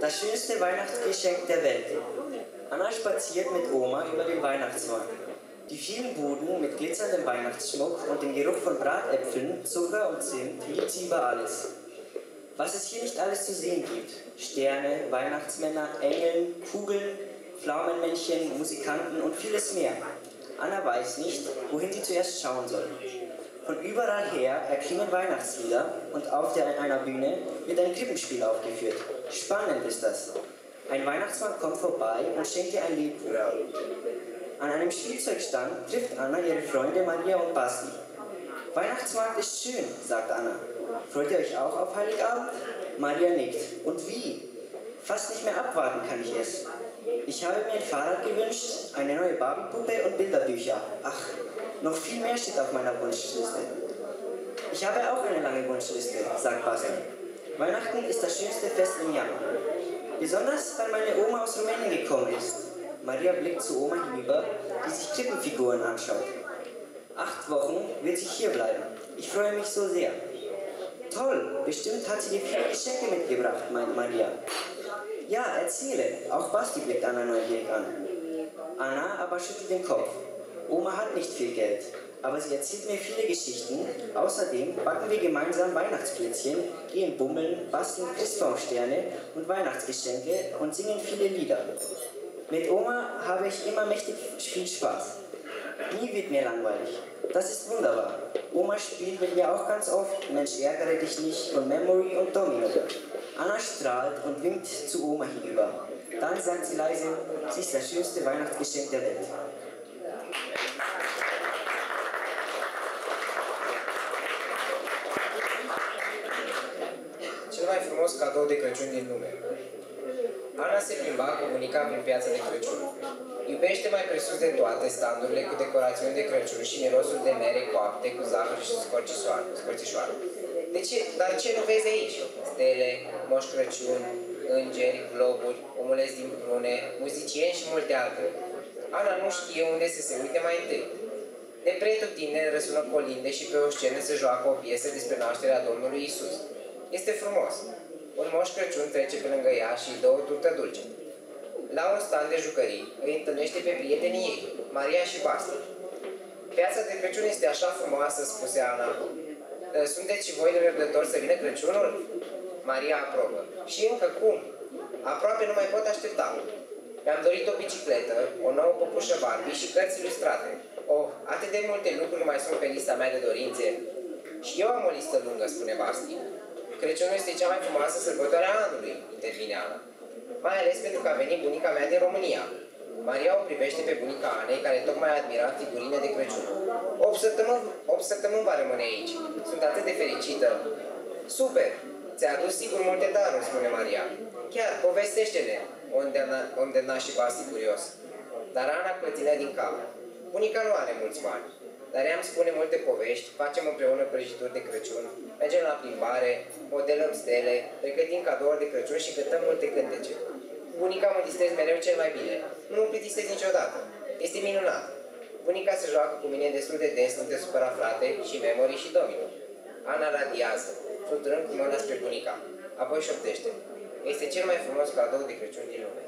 Das schönste Weihnachtsgeschenk der Welt. Anna spaziert mit Oma über den Weihnachtsmarkt. Die vielen Buden mit glitzerndem Weihnachtsschmuck und dem Geruch von Bratäpfeln, Zucker und Zimt liebt sie über alles. Was es hier nicht alles zu sehen gibt. Sterne, Weihnachtsmänner, Engeln, Kugeln, Pflaumenmännchen, Musikanten und vieles mehr. Anna weiß nicht, wohin sie zuerst schauen soll. Von überall her erklingen Weihnachtslieder und auf der, einer Bühne wird ein Krippenspiel aufgeführt. Spannend ist das. Ein Weihnachtsmann kommt vorbei und schenkt ihr ein Lebkuchen. An einem Spielzeugstand trifft Anna ihre Freunde Maria und Basti. Weihnachtsmarkt ist schön, sagt Anna. Freut ihr euch auch auf Heiligabend? Maria nickt. Und wie? Fast nicht mehr abwarten kann ich es. Ich habe mir ein Fahrrad gewünscht, eine neue Barbie-Puppe und Bilderbücher. Ach, noch viel mehr steht auf meiner Wunschliste. Ich habe auch eine lange Wunschliste, sagt Basti. Weihnachten ist das schönste Fest im Jahr. Besonders, weil meine Oma aus Rumänien gekommen ist. Maria blickt zu Oma hinüber, die sich Krippenfiguren anschaut. Acht Wochen wird sie hier bleiben. Ich freue mich so sehr. Toll, bestimmt hat sie dir viele Geschenke mitgebracht, meint Maria. Ja, erzähle. Auch Basti blickt Anna neugierig an. Anna aber schüttelt den Kopf. Oma hat nicht viel Geld, aber sie erzählt mir viele Geschichten. Außerdem backen wir gemeinsam Weihnachtsplätzchen, gehen bummeln, basteln Christbaumsterne und Weihnachtsgeschenke und singen viele Lieder. Mit Oma habe ich immer mächtig viel Spaß. Nie wird mir langweilig. Das ist wunderbar. Oma spielt mit mir auch ganz oft Mensch ärgere dich nicht und Memory und Domino. Anna strahlt und winkt zu Oma hinüber. Dann sagt sie leise, sie ist das schönste Weihnachtsgeschenk der Welt. Cel mai frumos cadou de Crăciun din lume. Ana se plimba cu bunica prin piața de Crăciun. Iubește mai presus de toate standurile cu decorațiuni de Crăciun și mirosul de mere coapte cu zahăr și scorțișoară. De ce? Dar ce nu vezi aici? Stele, moș Crăciun, îngeri, globuri, omuleți din prune, muzicieni și multe altele. Ana nu știe unde să se uite mai întâi. De pretutindeni răsună colinde și pe o scenă se joacă o piesă despre nașterea Domnului Isus. Este frumos. Un moș Crăciun trece pe lângă ea și îi dă o turtă dulce. La un stand de jucării îi întâlnește pe prietenii ei, Maria și Basti. Piața de Crăciun este așa frumoasă, spuse Ana. Sunteți și voi nerăbdători să vină Crăciunul? Maria aprobă. Și încă cum? Aproape nu mai pot aștepta. Mi-am dorit o bicicletă, o nouă păpușă Barbie și cărți ilustrate. Oh, atât de multe lucruri mai sunt pe lista mea de dorințe. Și eu am o listă lungă, spune Basti. Crăciunul este cea mai frumoasă sărbătoare a anului, intervine Ana. Mai ales pentru că a venit bunica mea din România. Maria o privește pe bunica Anei, care tocmai admira figurine de Crăciun. 8 săptămâni, 8 săptămâni va rămâne aici. Sunt atât de fericită. Super! Ți-a adus sigur multe daruri, spune Maria. Chiar, povestește-ne, o îndemna și Basti curios. Dar Ana clătină din cap. Bunica nu are mulți bani, dar ea îmi spune multe povești, facem împreună prăjituri de Crăciun, mergem la plimbare, modelăm stele, pregătim cadouri de Crăciun și cântăm multe cântece. Bunica mă distrez mereu cel mai bine. Nu mă plictisesc niciodată. Este minunat. Bunica se joacă cu mine destul de des, nu te supăra frate, și memory și domino. Ana radiază, fluturând cu mâna spre bunica. Apoi șoptește. Este cel mai frumos cadou de Crăciun din lume.